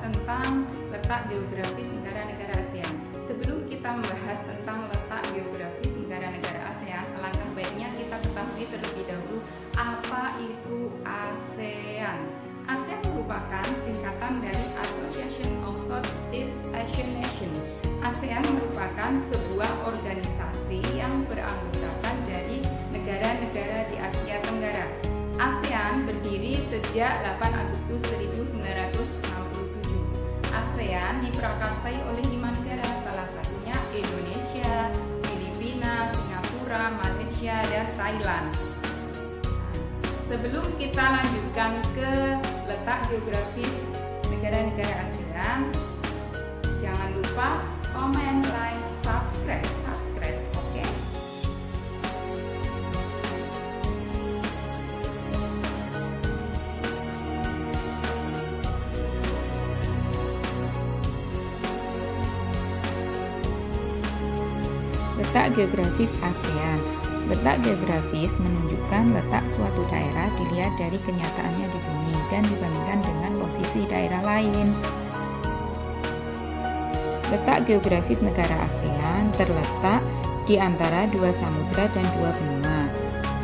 tentang letak geografis negara-negara ASEAN. Sebelum kita membahas tentang letak geografis negara-negara ASEAN, alangkah baiknya kita ketahui terlebih dahulu apa itu ASEAN. ASEAN merupakan singkatan dari Association of Southeast Asian Nations. ASEAN merupakan sebuah organisasi yang beranggotakan dari negara-negara di Asia Tenggara. ASEAN berdiri sejak 8 Agustus 1967 ASEAN diprakarsai oleh lima negara, salah satunya Indonesia, Filipina, Singapura, Malaysia, dan Thailand. Sebelum kita lanjutkan ke letak geografis negara-negara ASEAN, jangan lupa komen, like, Letak geografis ASEAN Letak geografis menunjukkan letak suatu daerah dilihat dari kenyataannya di bumi dan dibandingkan dengan posisi daerah lain. Letak geografis negara ASEAN terletak di antara dua samudera dan dua benua.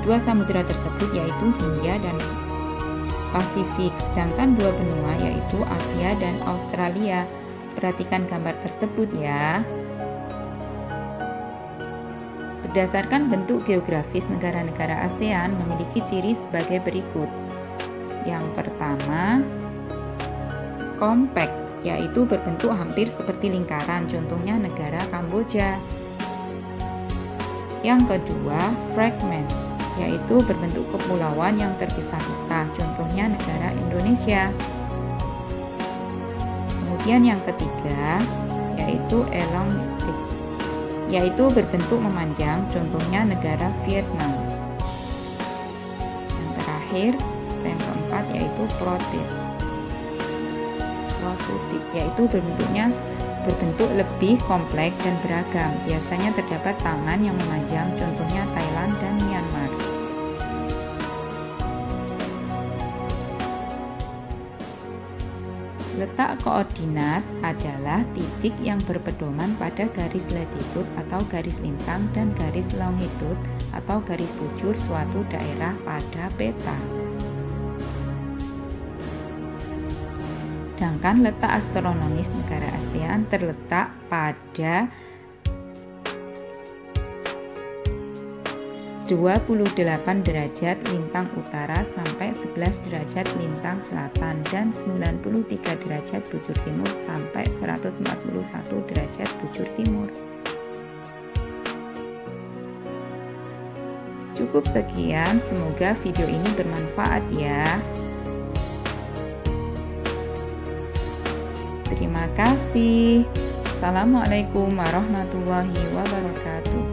Dua samudera tersebut yaitu Hindia dan Pasifik, sedangkan dua benua yaitu Asia dan Australia. Perhatikan gambar tersebut ya. Berdasarkan bentuk geografis negara-negara ASEAN memiliki ciri sebagai berikut. Yang pertama, compact, yaitu berbentuk hampir seperti lingkaran, contohnya negara Kamboja. Yang kedua, fragment, yaitu berbentuk kepulauan yang terpisah-pisah, contohnya negara Indonesia. Kemudian yang ketiga, yaitu elongated yaitu berbentuk memanjang, contohnya negara Vietnam. Yang terakhir, yang keempat yaitu prototip. Prototip yaitu berbentuknya berbentuk lebih kompleks dan beragam. Biasanya terdapat tangan yang memanjang, contohnya Thailand dan Myanmar. Letak koordinat adalah titik yang berpedoman pada garis latitude atau garis lintang dan garis longitude atau garis bujur suatu daerah pada peta. Sedangkan letak astronomis negara ASEAN terletak pada 28 derajat lintang utara sampai 11 derajat lintang selatan dan 93 derajat bujur timur sampai 141 derajat bujur timur. Cukup sekian, semoga video ini bermanfaat ya. Terima kasih. Assalamualaikum warahmatullahi wabarakatuh.